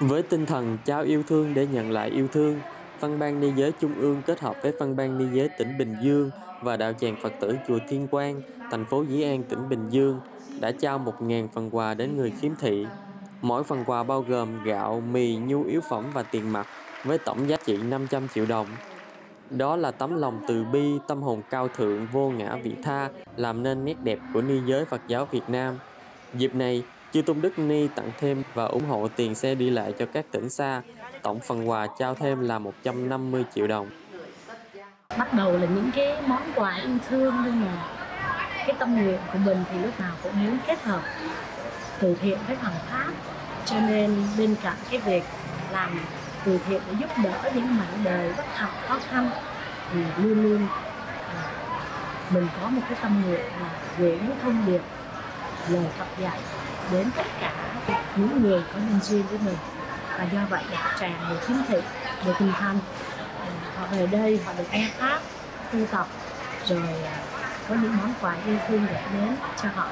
Với tinh thần trao yêu thương để nhận lại yêu thương, Văn ban Ni giới Trung ương kết hợp với Văn ban Ni giới tỉnh Bình Dương và đạo tràng Phật tử chùa Thiên Quang, thành phố Dĩ An, tỉnh Bình Dương đã trao 1.000 phần quà đến người khiếm thị. Mỗi phần quà bao gồm gạo, mì, nhu yếu phẩm và tiền mặt với tổng giá trị 500 triệu đồng. Đó là tấm lòng từ bi, tâm hồn cao thượng, vô ngã vị tha, làm nên nét đẹp của ni giới Phật giáo Việt Nam. Dịp này, Chư Tôn Đức Ni tặng thêm và ủng hộ tiền xe đi lại cho các tỉnh xa. Tổng phần quà trao thêm là 150 triệu đồng. Bắt đầu là những cái món quà yêu thương nhưng mà cái tâm nguyện của mình thì lúc nào cũng muốn kết hợp, từ thiện với bằng pháp cho nên bên cạnh cái việc làm, từ thiện để giúp đỡ những mảnh đời bất hạnh khó khăn, thì luôn luôn à, mình có một cái tâm nguyện là gửi những thông điệp lời Phật dạy đến tất cả những người có nhân duyên với mình. Và do vậy đạo tràng người khiếm thị được hình thành họ về đây, họ được nghe pháp, tu tập, rồi à, có những món quà yêu thương gửi đến cho họ.